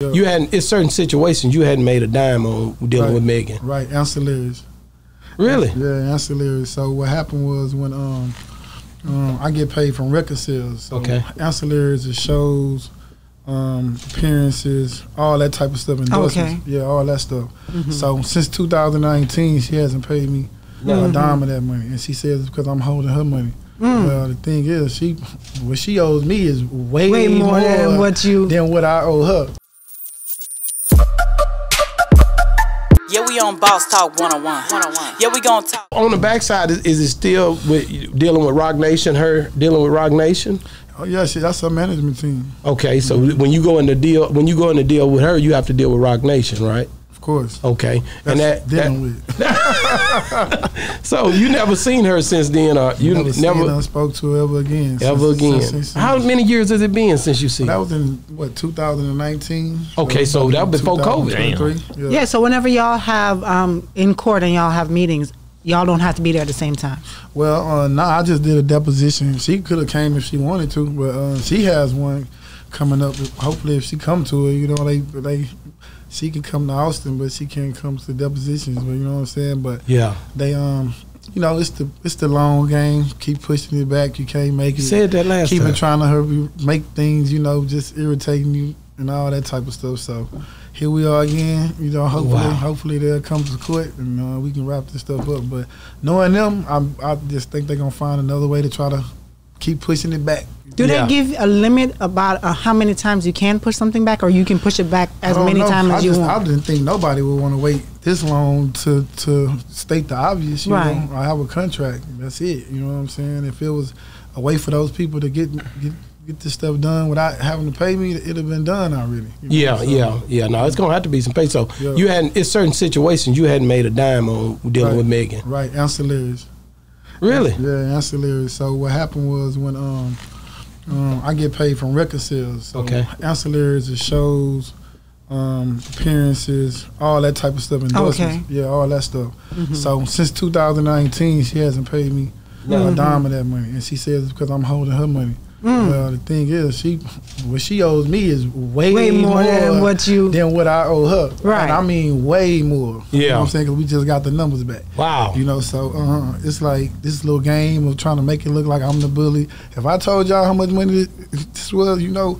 You hadn't. It's certain situations you hadn't made a dime on dealing Right. with Megan. Right, ancillaries. Really? Yeah, ancillaries. So what happened was when um, um I get paid from record sales. So Okay. Ancillaries is shows, um, appearances, all that type of stuff. Endorsements. Yeah, all that stuff. So since 2019, she hasn't paid me a dime of that money, and she says it's because I'm holding her money. Well, the thing is, she what she owes me is way, Way more than what you- than what I owe her. We on Boss Talk 101. Yeah, we gonna talk. On the backside, is, is it still with dealing with Roc Nation? Her dealing with Roc Nation? Oh yeah, she, that's her management team, Okay, so when you go in the deal, when you go in the deal with her, you have to deal with Roc Nation, right? Of course. Okay, That's and that, dealing that with. so you never seen her since then, uh, you never, never, seen her, spoke to her ever again. ever since- again. since- since- How many years has it been since you seen? That was in what 2019. Okay, so that was before COVID. 2023. Yeah. Yeah, so whenever y'all have um, in court and y'all have meetings, y'all don't have to be there at the same time. Well, uh, nah, I just did a deposition. She could have came if she wanted to, but uh, she has one coming up. Hopefully, if she come to it, you know, they they she can come to Austin, but she can't come to depositions. But you know what I'm saying? But Yeah, they um. You know, it's the it's the long game. Keep pushing it back. You can't make it. you said that last keeping time. trying to hurt you, make things, you know, just irritating you and all that type of stuff. So here we are again. You know, hopefully, Wow. hopefully they'll come to court and uh, we can wrap this stuff up. But knowing them, I, I just think they're gonna find another way to try to keep pushing it back. Do Yeah. they give a limit about uh, how many times you can push something back, or you can push it back as I don't many know. times I as you just, want? I didn't think nobody would want to wait this long to to state the obvious. You Right. know, I have a contract. That's it. You know what I'm saying? If it was a way for those people to get get get this stuff done without having to pay me, it'd have been done already. you know? Yeah, So- yeah, yeah. No, it's gonna have to be some pay. So Yeah. you hadn't. It's certain situations you hadn't made a dime on dealing Right. with Megan. Right, ancillaries. Really? Yeah, ancillaries. So what happened was when um, um I get paid from record sales. So Okay. Ancillaries is shows, um, appearances, all that type of stuff. Endorsements. Okay. Yeah, all that stuff. So since 2019, she hasn't paid me a dime of that money, and she says it's because I'm holding her money. Well, the thing is, she what she owes me is way, Way more than what you- than what I owe her. Right. And I mean way more. You Yeah. know what I'm saying? 'Cause we just got the numbers back. Wow. You know, so uh, it's like this little game of trying to make it look like I'm the bully. If I told y'all how much money this was, you know,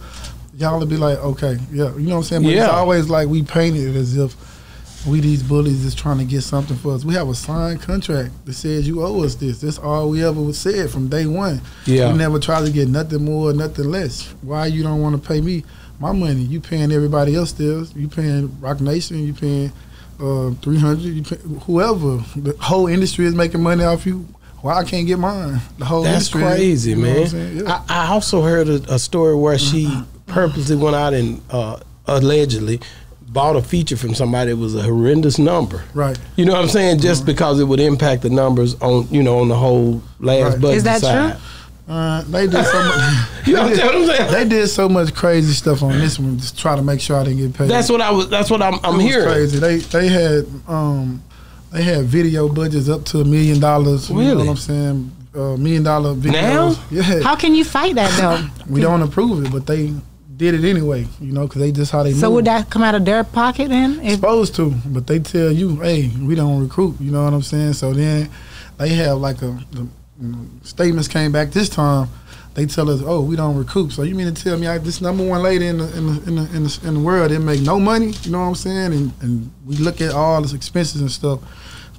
y'all would be like, okay, yeah, you know what I'm saying. But Yeah. it's always like we painted it as if we these bullies is trying to get something for us. We have a signed contract that says you owe us this. That's all we ever said from day one. Yeah. We never tried to get nothing more, nothing less. Why you don't want to pay me my money? You paying everybody else still. You paying Roc Nation. You paying uh, 300. You pay, whoever. The whole industry is making money off you. Why I can't get mine? The whole That's industry. crazy, you know man. Yeah. I, I also heard a, a story where she purposely went out and uh, allegedly bought a feature from somebody that was a horrendous number. right. You know what I'm saying? Just because it would impact the numbers on you know on the whole last Right. budget Is that side. true? Uh, they did so much. You they, understand what I'm did, saying? they did so much crazy stuff on this one, just try to make sure I didn't get paid. That's what I was. That's what I'm. I'm It was hearing. crazy. They they had um they had video budgets up to a million dollars. You know Really? what I'm saying? Uh, million dollar videos. Now? Yeah. How can you fight that though? we don't approve it, but they did it anyway. You know, because they just how they so move. would that come out of their pocket then? If, supposed to, but they tell you, hey, we don't recruit. You know what I'm saying? So then they have like a the, you know, statements came back this time. They tell us, oh, we don't recruit. So you mean to tell me I, this number one lady in the in the, in the, in the, in the world didn't make no money? You know what I'm saying? And and we look at all the expenses and stuff.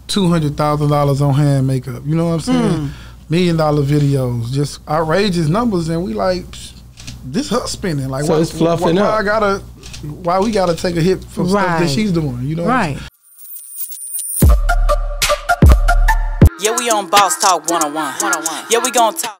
Two hundred thousand dollars on hand makeup. You know what I'm saying? Hmm. Million dollar videos, just outrageous numbers, and we like. psh, This her spinning. like So why- it's fluffing why, up. Why I gotta, why we gotta take a hit for stuff that she's doing? You know, what I'm right. Yeah, we on Boss Talk 101. Yeah, we gonna talk.